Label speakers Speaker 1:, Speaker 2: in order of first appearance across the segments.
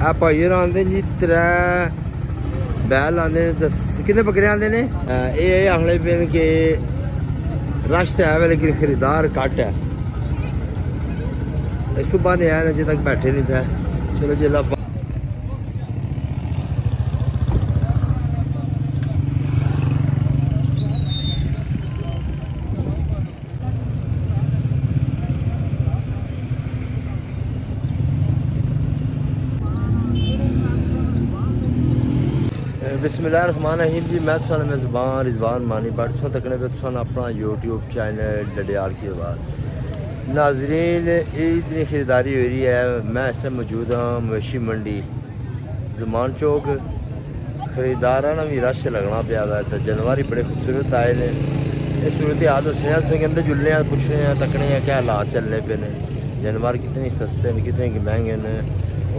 Speaker 1: ਆ ਭਾਈ ਹੋਰਾਂ ਆਂਦੇ ਜੀ, ਤਰਾ ਬੈਲ ਆਂਦੇ ਨੇ, ਦੱਸ ਕਿੰਨੇ ਬੱਕਰੇ ਆਂਦੇ ਨੇ? ਇਹ ਆਖਲੇ ਪਏ ਕਿ ਰਸ਼ ਤੇ ਆਵੇ ਲੇਕਿਨ ਖਰੀਦਾਰ ਘੱਟ ਹੈ। ਇਹ ਸੁਬਹ ਨੇ ਆਏ ਨੇ ਅਜੇ ਤੱਕ ਬੈਠੇ ਨਹੀਂ ਥੇ ਚਲੋ ਜੀ ਅੱਲਾ बिस्मिल्लाहिर्रहमानिर्रहीम जी, मैं तुसां मेज़बान रिजवान मानी बट तुसां तकने पे तुसां अपना यूट्यूब चैनल डडियाल की आवाज़। नाजरीन ईद की खरीदारी हो रही है, मैं इस टाइम मौजूद हाँ मवेशी मंडी, जमान चौक। खरीदारा ना भी रश लगना पाया तो जानवर ही बड़े खूबसूरत आए ने। इस सूरत हाल दसने तुसें अंदर जुलने हैं पुछने हैं तकने हैं, क्या हालात चलने पे ने। जानवर कितने सस्ते हैं कितने महँगे ने,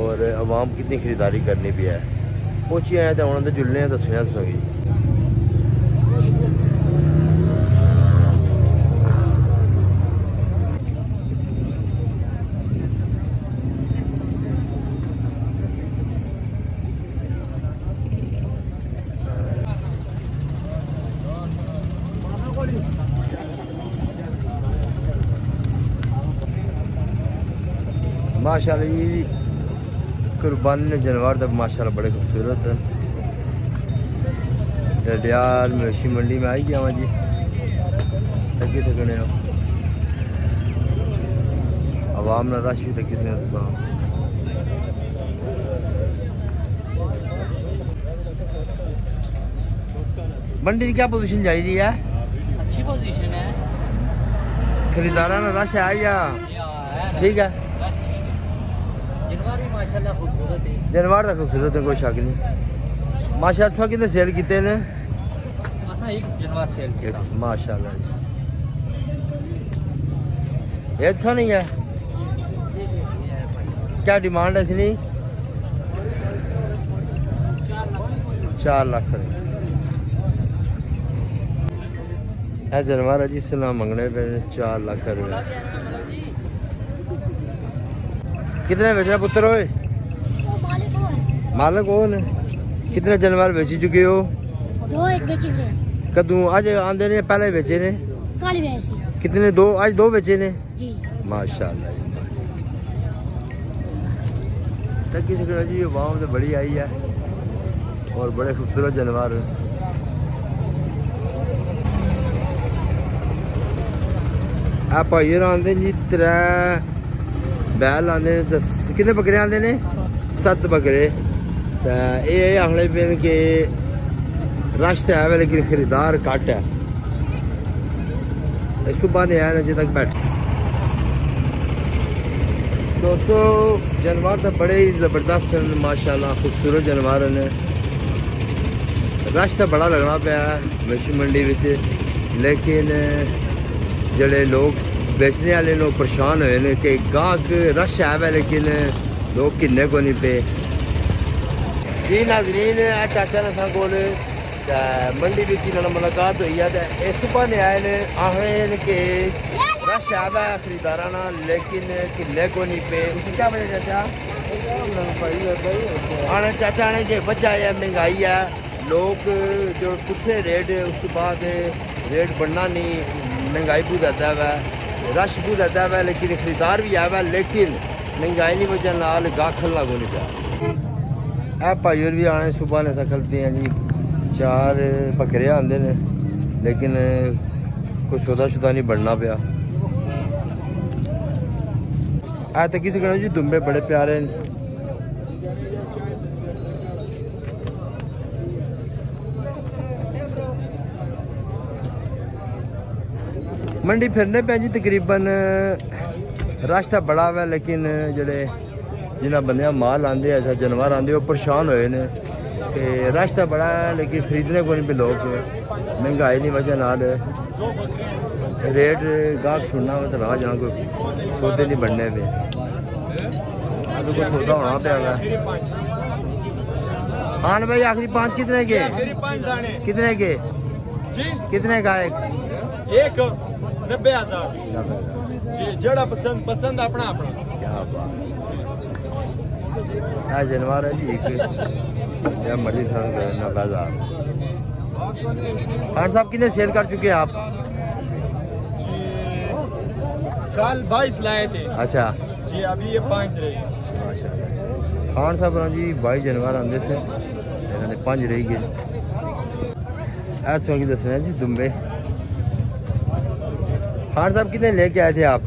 Speaker 1: और आवाम कितनी खरीदारी करनी भी है। ਪਹੁੰਚੀ ਆਇਆ ਤਾਂ ਉਹਨਾਂ ਦੇ ਜੁਲਨੇ ਦੱਸਣਾ ਤੁਸੀਂ माशाल्लाह ये कुर्बानी जानवर तो माशाल्लाह बड़े खूबसूरत हैं। डडियाल मवेशी मंडी में आई गया वहाँ जी? तकी सकने हो। आवाम ना रश भी तकी सकने मंडी की क्या पोजीशन जा रही है
Speaker 2: अच्छी पोजीशन है।
Speaker 1: खरीदारा ना रश है या? ठीक है।
Speaker 2: जानवर माशाल्लाह खूबसूरत है।
Speaker 1: कोई शक नहीं। माशा अच्छा कितने सेल किते ने? जी। ये अच्छा नहीं है? क्या डिमांड है इसकी चार लाख है। जानवर है जिस नाम मंगने पे चार लाख रुपए कितने बेचना पुत्र
Speaker 3: हो?
Speaker 1: मालक हो कितने जानवर बेची चुके हो?
Speaker 3: दो एक बेच
Speaker 1: कदू आज आंदे ने पहले बेचे ने। कितने दो? आज दो बेचे ने?
Speaker 3: जी।
Speaker 1: माशाल्लाह। तकी शकरा जी आवाम तो बड़ी आई है। और बड़े खूबसूरत जानवर आ भाई होर आंदे जी त्रै बैल आंदे दस किन्ने बकरे आते ने? सत्त बकरे। ते एह् आखने पे कि रश तो है, लेकिन खरीदार घट है। सुबह नहीं आया अजे तक बैठ। दोस्तों, जानवर तो बड़े ही ज़बरदस्त हैं, माशाल्लाह, खूबसूरत जानवर हैं। रश तो बड़ा लगना पाया मच्छी मंडी में लेकिन, जड़े लोग स बेचने वाले लोग परेशान होए न कि गाहक रश आवे लेकिन लोग किन्ने को नहीं पे। जी नाजरीन है चाचा ने सोल मंडी बिच इन्होंने मुलाकात हुई है तो इस बहाने आए हैं आखने के रश है वे खरीदारा ना लेकिन किन्ने को नहीं पे। उसकी क्या वजह चाचा? आने चाचा ने जो बचा है महँगाई है लोग जो कुछ रेट उसके बाद रेट बढ़ना नहीं महँगाई भी ज़्यादा वै। रश भी लगता है, लेकिन खरीदार भी है आवा लेकिन महँगाई की वजह नाल गाखल लागू नहीं पा है भाई और भी आने सुबह ने सकलते हैं जी। चार बकरे आते हैं लेकिन कुछ सौदा शुदा नहीं बनना पाया। है तो किसी कहना जी दुम्बे बड़े प्यारे मंडी फिरने पे जी तकरीबन रश तो बड़ा वै लेकिन जेडे जिन्हें बंद माल आते हैं जानवर आते परेशान होए ने। रश तो बड़ा है लेकिन खरीदने को नहीं लोग महँगाई की वजह नाल रेट गाहक सुनना हो तो राह जाना सौदे नहीं बनने पे। अगर कोई सौदा होना पे आन भाई आखिरी पाँच कितने के? कितने के? कितने का एक।
Speaker 4: नब्बे हज़ार। जी जेड़ा पसंद पसंद अपना अपना।
Speaker 1: क्या बात है। जानवर है जी एक या मर्ज़ी था ना बाज़ार खान साहब कितने सेल कर चुके हैं आप?
Speaker 4: कल बाईस लाए थे।
Speaker 1: अच्छा।
Speaker 4: जी अभी ये पाँच रहे
Speaker 1: खान साहब जी बाई जानवर आंदे से इन्होंने पाँच रही गए। ऐसा की दसना जी दुम्बे। खान साहब कितने लेके आए थे आप?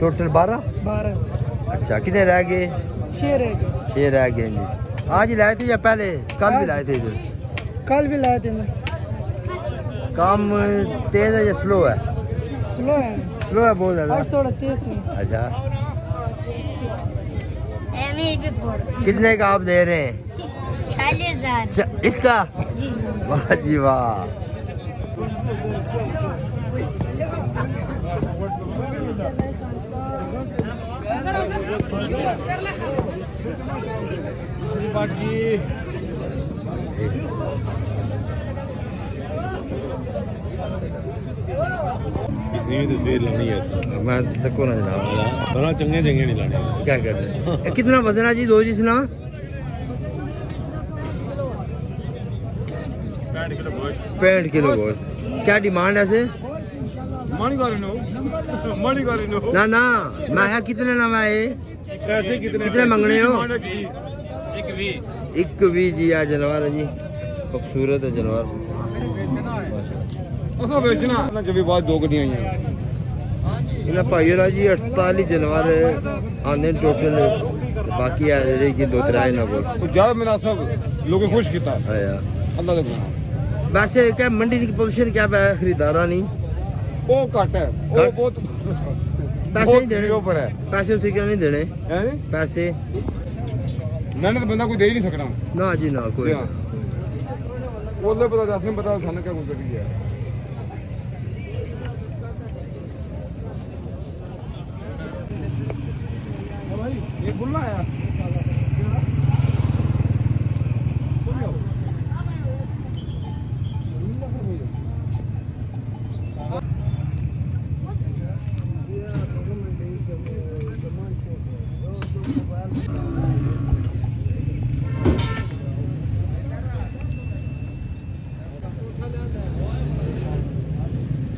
Speaker 1: टोटल बारह?
Speaker 5: बारह।
Speaker 1: अच्छा कितने रह गए?
Speaker 5: छः रह गए।
Speaker 1: छह रह गए जी। आज लाए थे या पहले? कल भी लाए थे इधर?
Speaker 5: कल भी लाए थे
Speaker 1: काम तेज है या स्लो है?
Speaker 5: स्लो है।
Speaker 1: स्लो है बहुत ज़्यादा।
Speaker 5: थोड़ा तेज है।
Speaker 1: अच्छा। कितने का आप दे रहे हैं?
Speaker 3: चालीस हज़ार।
Speaker 1: अच्छा, इसका? वाह जी वाह।
Speaker 4: इसने भी तस्वीर लानी है।
Speaker 1: मैं तको ना जनाब
Speaker 4: बड़ा चंगे चंगे नहीं लाने।
Speaker 1: क्या कर रहे कितना वज़न है? जी दो जी सुना पैंठ किलो गोश्त क्या डिमांड है से
Speaker 4: मनी कर नो मनी कर नो
Speaker 1: ना ना मैं है कितने ना मैं ये
Speaker 4: पैसे कितने
Speaker 1: कितने मंगने हो?
Speaker 4: एक भी
Speaker 1: एक भी जी आ जानवर है जी खूबसूरत है जानवर
Speaker 4: असा बेचना ना जब बाद दो गड्डियां आई हैं
Speaker 1: ਇਹਨਾਂ ਭਾਈਓ ਦਾ ਜੀ 48 ਜਨਵਰ ਆਂਦੇ ਟੋਟਲ ਬਾਕੀ ਆ ਜਿਹੜੇ ਕਿ ਦੋ ਤਰਾ ਇਹਨਾਂ ਕੋਲ
Speaker 4: वो ज्यादा मुनासिब लोगों खुश किया
Speaker 1: ਆਇਆ
Speaker 4: अल्लाह का गुनाह
Speaker 1: ਵੈਸੇ ਕਿ ਮੰਡੀ ਦੀ ਪੋਜੀਸ਼ਨ ਕਿਆ ਹੈ ਖਰੀਦਾਰਾਂ ਨਹੀਂ
Speaker 4: ਉਹ ਘੱਟ ਹੈ।
Speaker 1: ਉਹ
Speaker 4: ਬਹੁਤ
Speaker 1: ਪੈਸੇ ਨਹੀਂ ਦੇਣੇ।
Speaker 4: ਉੱਪਰ ਹੈ।
Speaker 1: ਪੈਸੇ ਤੁਸੀਂ ਕਿਉਂ ਨਹੀਂ ਦੇਣੇ?
Speaker 4: ਹੈ? ਜੀ
Speaker 1: ਪੈਸੇ।
Speaker 4: ਮਿਹਨਤ ਬੰਦਾ ਕੋਈ ਦੇ ਹੀ ਨਹੀਂ ਸਕਣਾ।
Speaker 1: ਨਾ ਜੀ ਨਾ ਕੋਈ
Speaker 4: ਉਹਦੇ ਪਤਾ ਦੱਸ ਨਹੀਂ ਪਤਾ ਸਾਨੂੰ ਕਿਆ ਗੁਜ਼ਰੀ ਹੈ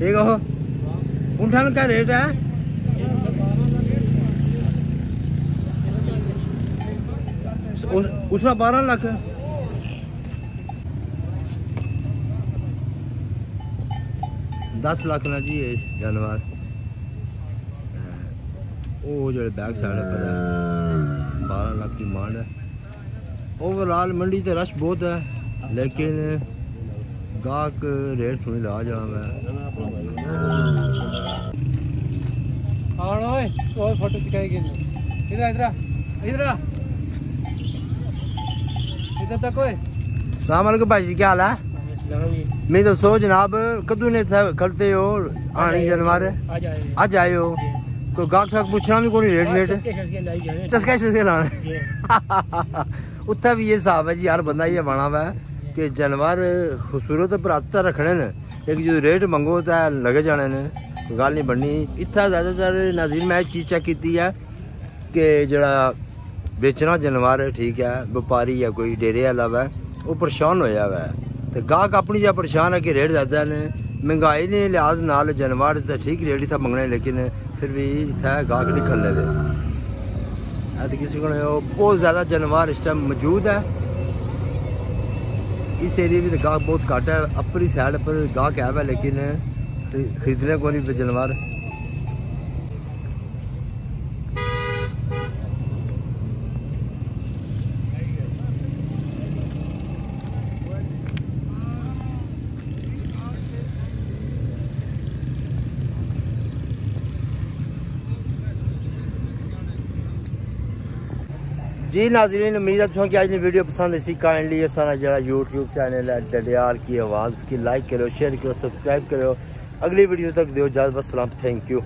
Speaker 1: ठीक हो? कुंठन का रेट है? उस, उसका बारह लाख दस लाख ना जी जानवर। वो जो बैक साइड पर बारह लाख की मांड है। ओवरऑल मंडी तो रश बहुत है लेकिन गाहक रेट सुन ला जा मैं।
Speaker 5: और फ़ोटो खिंचाएगी इधर इधर इधर इधर तक ओए।
Speaker 1: सलाम अलैकुम भाई जी क्या हाल है? मैं दसो तो जनाब कदू ने थे करते हो आने जनवर। अज आए हो? कोई गाहक शाहक पूछना भी कोई रेट वेट चस्के चस्के लाने। उत्थे भी ये हिसाब है जी यार बंदा ये बना हुआ है कि जानवर खूबसूरत पर हत्थ रखने ने लेकिन जो रेट मंगो तो लगे जाने ने कोई गल नहीं बननी इतना ज्यादातर नाजीन मैं एक चीज चेक की है कि जड़ा बेचना जानवर ठीक है व्यापारी या कोई डेरे वाला वा वो परेशान होया हुआ है ਤੇ ਗਾਹਕ ਆਪਣੀ ਜਿਹਾ ਪਰੇਸ਼ਾਨ ਹੈ ਕਿ ਰੇਟ ਜ਼ਿਆਦਾ ਨੇ ਮਹਿੰਗਾਈ ਨੇ ਲਿਹਾਜ਼ ਨਾਲ ਜਾਨਵਰ ਤਾਂ ਠੀਕ ਰੇਟ ਹੀ ਤਾਂ ਮੰਗਣੇ ਲੇਕਿਨ ਫਿਰ ਵੀ ਇੱਥੇ ਗਾਹਕ ਨਹੀਂ ਖੱਲੇ ਵੇ ਅੱਜ ਕਿਸੇ ਕੋਲ ਉਹ ਬਹੁਤ ਜ਼ਿਆਦਾ ਜਾਨਵਰ ਇਸ ਟਾਈਮ ਮੌਜੂਦ ਹੈ इस एरिया में तो बहुत घट है। अपनी साइड पर गाहक है लेकिन खरीदने को नहीं जानवर जी नाजरीन, उम्मीद है कि आज ने वीडियो पसंद इसी काइंडली सारा यूट्यूब चैनल है डडियार की आवाज़, उसकी लाइक करो शेयर करो सब्सक्राइब करो अगली वीडियो तक दो इजाज़त सलाम थैंक यू